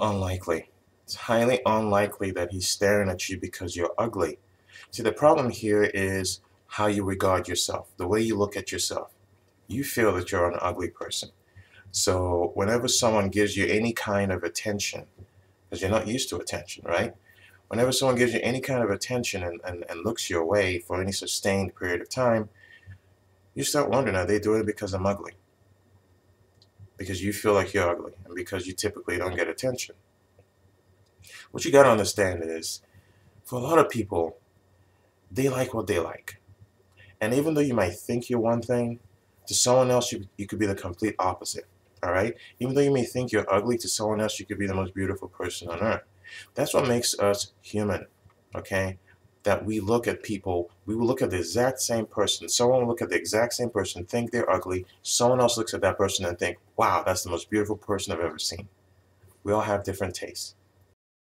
Unlikely. It's highly unlikely that he's staring at you because you're ugly. See, the problem here is how you regard yourself, the way you look at yourself. You feel that you're an ugly person. So whenever someone gives you any kind of attention, because you're not used to attention, right? Whenever someone gives you any kind of attention and, and, and looks your way for any sustained period of time, you start wondering, are they doing it because I'm ugly? Because you feel like you're ugly and because you typically don't get attention. What you got to understand is, for a lot of people, they like what they like. And even though you might think you're one thing, to someone else you, you could be the complete opposite. All right? Even though you may think you're ugly, to someone else you could be the most beautiful person on earth. That's what makes us human. Okay? That we look at people, we will look at the exact same person. Someone will look at the exact same person, think they're ugly. Someone else looks at that person and think, wow, that's the most beautiful person I've ever seen. We all have different tastes.